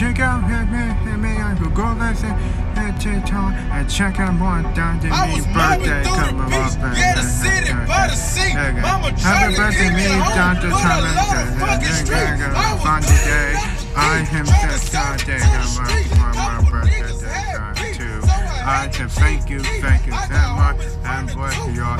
check out me, me, I go listen to talk and check out more down to I me was birthday mobbing through come the beach, up yeah, the city, by the sea. Mama Happy birthday me me home, down to but time I love the fucking streets. I was fun today I am just Sunday my my birthday day too I can thank you thank you so much and bless you all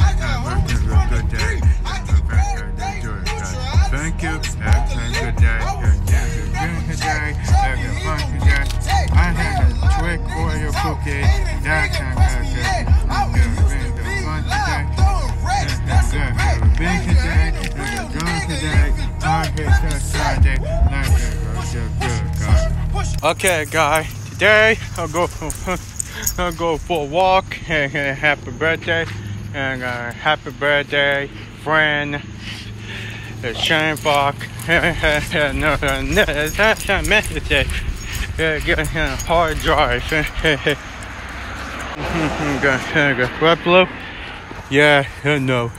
Okay, guy. Today I'll go. I'll go for a walk. And happy birthday. And uh, happy birthday, friend. The Shine Fox. no, that's to say. Uh, hard drive. what, Blue? Yeah, no.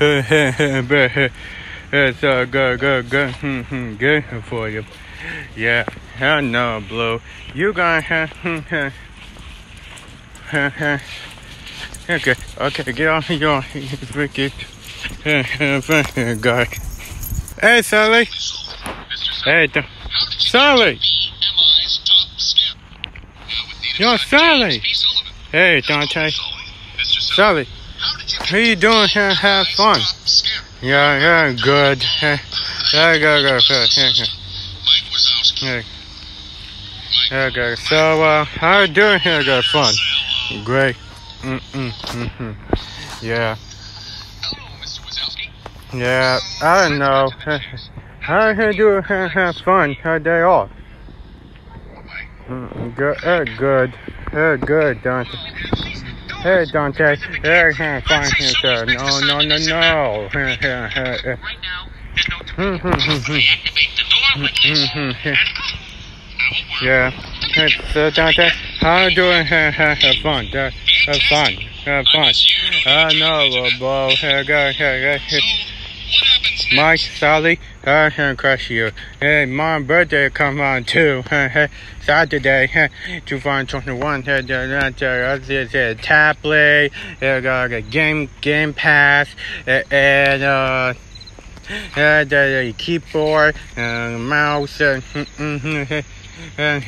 It's uh, good, good, good, good for you. Yeah, I know, Blue. You gonna have. okay, okay, get get on. Get, guy. Hey, Sally. Hey, d- Sally. Yo, Sally. Hey, Dante. Sally. How you doing here? Have fun. Yeah, yeah, good. Yeah, yeah, good, good, good. Yeah. Yeah, good. So, uh, how you doing here? Got fun. Great. Mm-mm, mm-hmm. Yeah. Yeah, I don't know. How can do have fun? Her day off. Mm, Good, uh, good, uh, good, Dante. Hey, Dante. Hey, have fun here, sir. No, no, no, no. Right now, there's no Yeah. Hey, so Dante, how you doing? Have, fun. Have, fun. Have fun. I next? Mike, Sally, I can crush you. Hey, my birthday come on too. Saturday, hey, 2021. Hey, that's a tablet, uh, got a game game pass, and uh, uh, the keyboard, uh, mouse, uh, and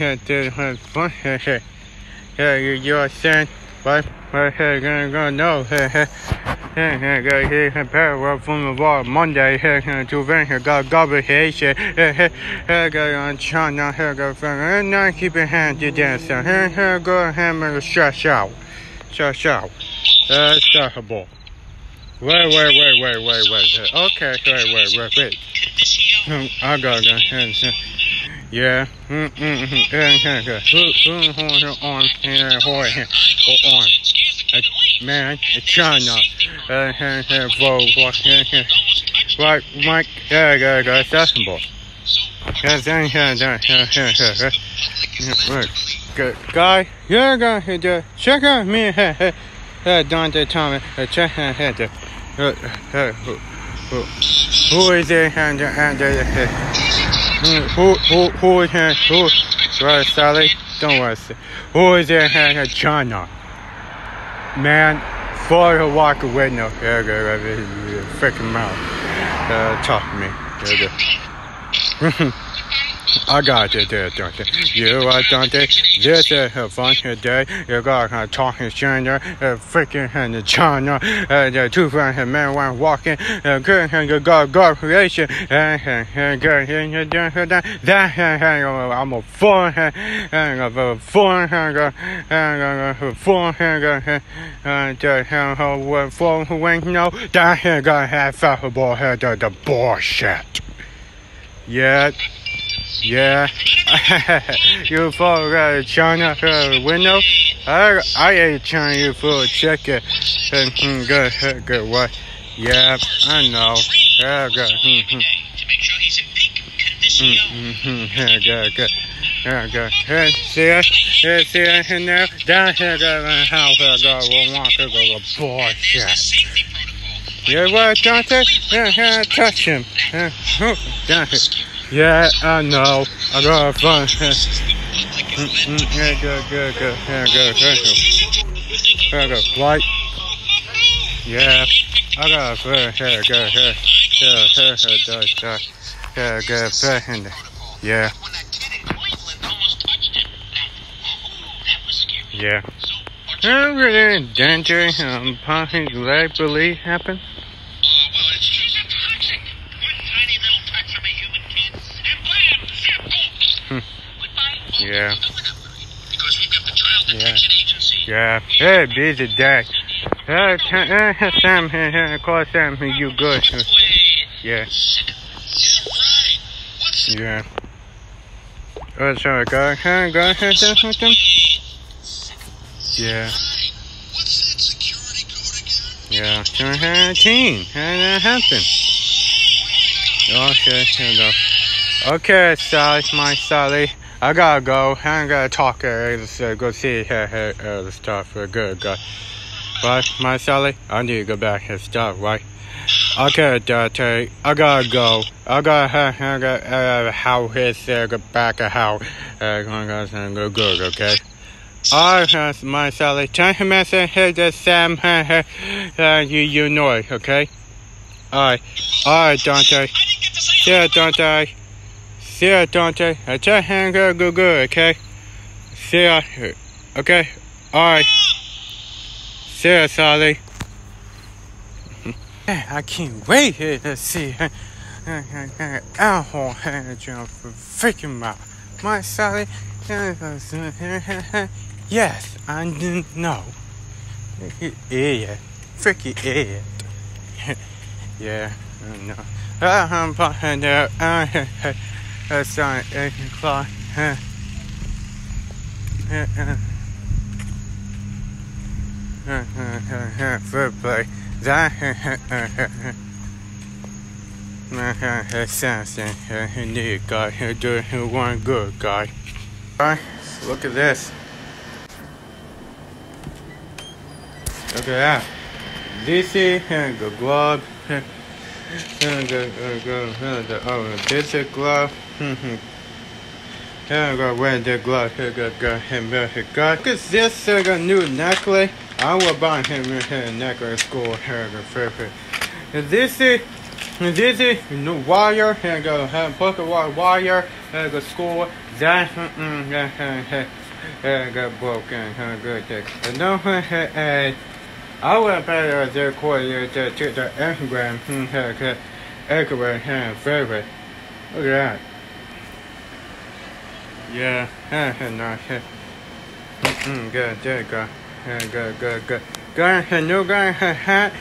you're saying, what? Hey, gonna go no. Hey, from the wall Monday, to vent got garbage, go on China, go from, and now keep your hand to dance, go hammer, stretch out, stretch out, uh, stretchable. Wait, wait, wait, wait, wait, wait, okay, wait, wait, wait, wait. Here. Hmm, I got it. Yeah. Mm, mm, mm. Yeah, yeah, yeah. On, hold it, oh, on. The away. Man, it's China. Uh, yeah, yeah, whoa, whoa, yeah, yeah. Right, Mike, yeah, yeah, yeah, accessible. Yeah, yeah, yeah, yeah, yeah, yeah, yeah. Yeah, right. Good guy, yeah, guy, check out me, hey, hey, Dante Thomas, uh, check, hey, hey, there. Uh, who, who, who is it, and, and, Who, who, who is here? Who? Right, Sally? Don't worry. Who is there here? China. Man, for her walk away, no. Freaking mouth. Uh, talk to me. Yeah, yeah. I got it there, Dante. You are Dante. This is a fun day. You got uh, talking China, uh, freaking and China, uh, the two friends and man one walking, uh, good and you got God creation, and and good and that that and I'm a and a fun and and a fun and and the fun when you know that and got have football had the bullshit. Yeah. Yeah, you for China uh, window. I I ate China you for check it. And mm, good, uh, good what? Yeah, I know. Yeah, good. Every Mm, day to make sure he's in peak condition. mm, mm, mm, yeah, good, good. Yeah, go. Hey, see ya. Hey, see ya. And down here, go. uh, How I go. We'll to go. A Bullshit. Yeah, what, Dante? Yeah, yeah, touch him. Yeah, oh, down here. Yeah, I know. I got fun. Yeah, Mm, mm, yeah, go, go, go. Yeah, go, go, go. Yeah, go. Flight. Yeah, I got fun. Yeah, go, yeah. Yeah, yeah, yeah, yeah, yeah. Yeah, go, fun. Yeah, yeah. I'm really in danger. Um, possibly happen. Uh, well, it's she's a toxic. One tiny little touch from a human kid, and blam, zip, boom. Goodbye. Well, Yeah. we're doing it right, Because we've got the Child Yeah. Detection Yeah. Hey, busy day. Uh, t- uh, Sam, uh, call Sam, you good. Yeah, Yeah. Oh, sorry, go ahead, go ahead. Yeah, yeah. Go ahead, team. And that happened. Okay, here we. Okay, Sally, my Sally. I gotta go. I gotta talk. Uh, let's uh, go see uh, uh, uh, the stuff. Uh, good, good. But my Sally, I need to go back and stuff, right? Okay, Dante, I gotta go. I gotta, uh, I gotta, uh, how his, uh, go back a how, uh, go good, okay? Alright, uh, my Sally, I said, hey, that's Sam, uh, uh, you, you know it, okay? Alright, alright, Dante. I didn't get to say Yeah, Dante. See ya, Dante. I tell him go good, good, okay? See ya. Okay? Alright. See ya, Sally. I can't wait here to see her. Ow, jump for freaking mouth. My Sally. Yes, I didn't know. Idiot. Freaking idiot. yeah, I know. I'm behind there. That's on eight o'clock. Uh, uh, uh. Uh, uh, uh, uh, play. That uh, sounds uh, need guy who do one good guy. Alright, look at this. Look at that. This is uh, the glove. Uh, uh, the, uh, uh, oh, glove. Hmm, Here go wear the glove. Here go go him here go. Look at this uh, got new necklace. I will buy him a necklace school here go perfect. This is this is no wire. Here go have pocket wire wire. Here go school. That mm mm yeah got broken. Here go this. No uh I will better the quarter to to the Instagram. Hmm. Everywhere here favorite. Look at that. Yeah, no, mm, good, there you go. Good, good, good. Good, and you guys had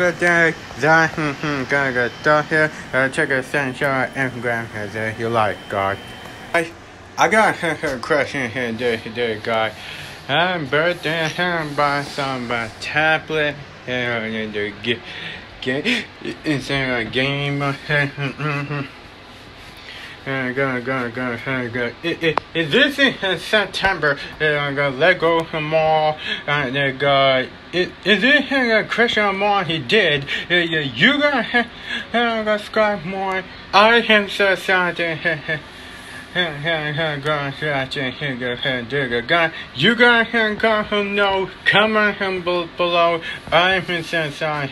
a day that, hmm, good, good. So here, uh, check out Sunshine Instagram as you like, God. I, got a question here, there, there, guy. I'm birthday, I'm buy some uh, tablet, and the get, get, it's a game. Uh, Uh, go, go, go, go. It, this in September, uh, go Lego Mall, uh, they go, it, is it uh, Christian Mall he did, you got, uh, go Scott Moore, I am so sorry, you got him go who know. Comment him below. I'm so sorry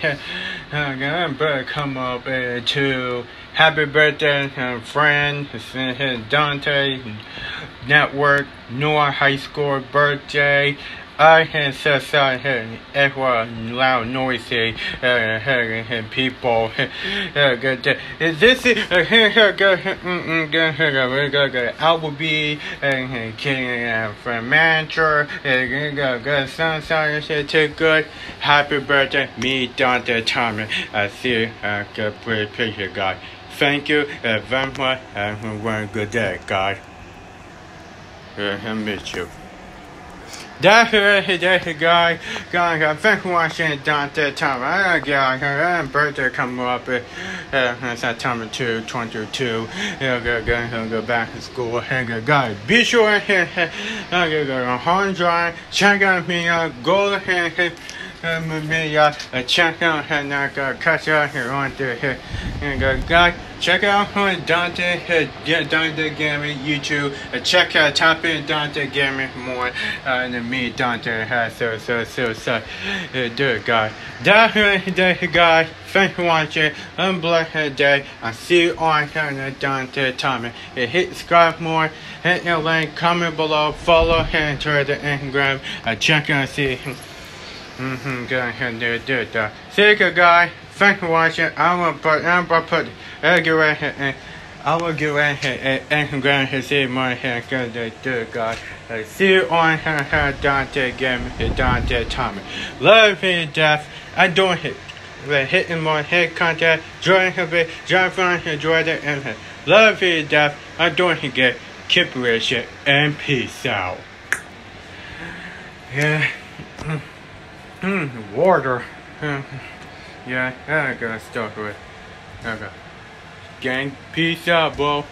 but come up uh, to happy birthday uh, friend Dante network Noah high school birthday I am so sorry everyone loud noisy uh, uh, people uh, good day. Is this uh, Applebee and King from Manchester good son sorry say too good happy birthday me Dante Thomas I see you uh, good picture guy thank you uh, very much and have a good day guys uh, I miss you That's it, that's guy. Guy, I think watching Dante Thomas. I got her birthday coming up. Uh, uh, September 2, 22. He'll go, go, he'll go back to school. Hey, good guy. Be sure to uh, go on hard drive. Check out me. Uh, go ahead. Um, me, uh, uh, check out and uh, go catch out here on the here and go guys check out on Dante uh, yeah, Dante Gaming YouTube. Uh, check out type in Dante Gaming more. Uh, than me Dante has so so so so uh, do it guys that that guys thanks for watching I'm blessed day. I see you on here Dante Tommy. Uh, hit subscribe more hit the link comment below. Follow and Twitter Instagram. Uh, check out see. Mm-hmm, go ahead and do it. See you, good guy. Thanks for watching. I will put, going to put, I'll get right here, and I will get right here, and, and ahead and see more here, go do it, do it, guys. Uh, see you on here, Dante Game, Dante Tommy. Love you, death. I don't hit. We're hitting more head contact, join her bit, join from enjoy the and love you, death. I don't get keep rich and peace out. Yeah. Hmm, water. Yeah, I gotta start with. Okay. Gang, peace out, bro.